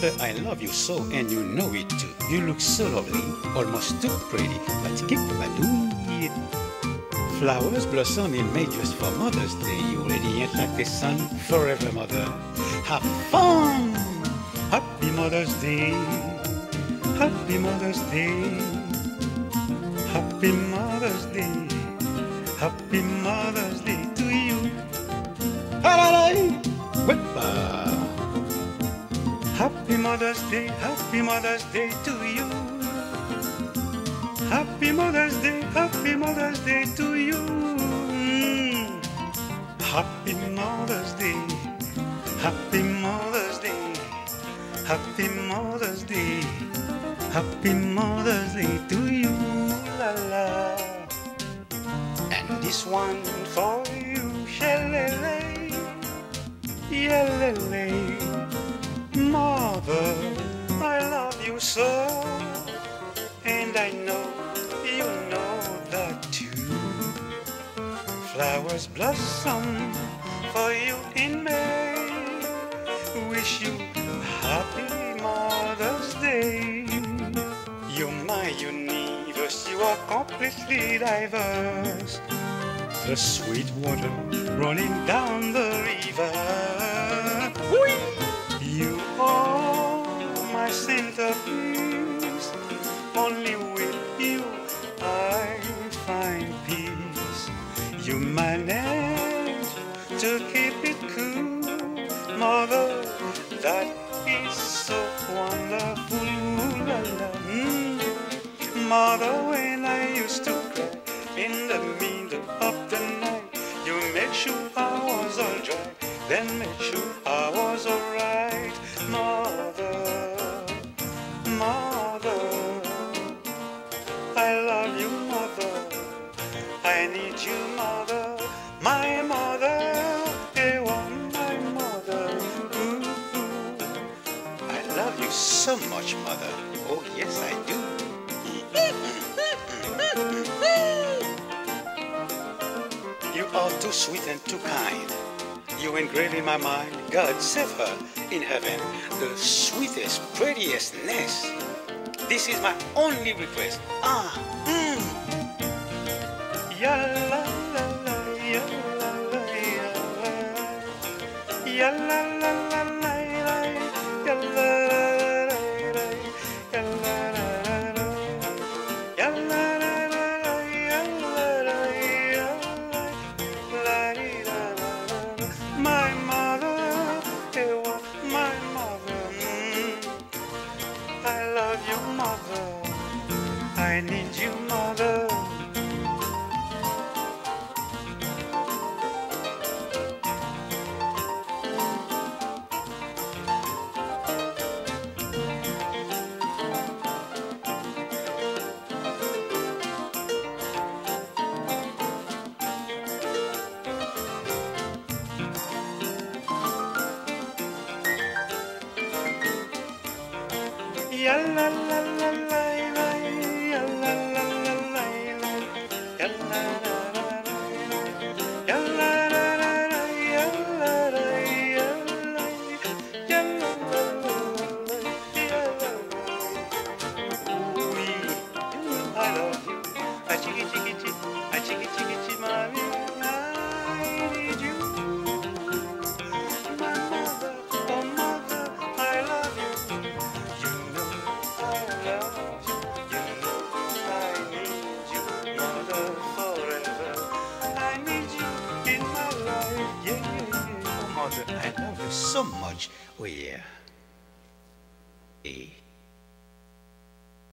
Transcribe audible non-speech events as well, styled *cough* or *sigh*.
Mother, I love you so, and you know it too. You look so lovely, almost too pretty, but keep doing it. Flowers blossom in May just for Mother's Day. You radiant like the sun forever, Mother. Have fun! Happy Mother's Day. Happy Mother's Day. Happy Mother's Day. Happy Mother's Day to you. Whippa! Happy Mother's Day, Happy Mother's Day to you. Happy Mother's Day, Happy Mother's Day to you. Mm. Happy Mother's Day, Happy Mother's Day, Happy Mother's Day, Happy Mother's Day to you. La la. And this one for you, shalele, yelele. So, and I know you know that too. Flowers blossom for you in May. Wish you a happy Mother's Day. You're my universe, you are completely diverse. The sweet water running down the river. Centerpiece. Only with you I find peace. You manage to keep it cool, Mother. That is so wonderful. La, la. Mm. Mother, when I used to cry in the middle of the night, you made sure I was all dry, then make sure I was alright. Need you, Mother, my Mother. You are my Mother. Ooh. I love you so much, Mother. Oh, yes, I do. *laughs* You are too sweet and too kind. You engrave in my mind, God save her in heaven, the sweetest, prettiest nest. This is my only request. Ah, mm. Ya la la la, ya la la ya la. Ya la la la la la, ya la la la la, ya la la la la. Ya la la la la, ya la la ya la. La di da da da. My mother, you are my mother. Mm. I love you, mother. I need you, mother. La la la la la, I love you so much. Oh, yeah.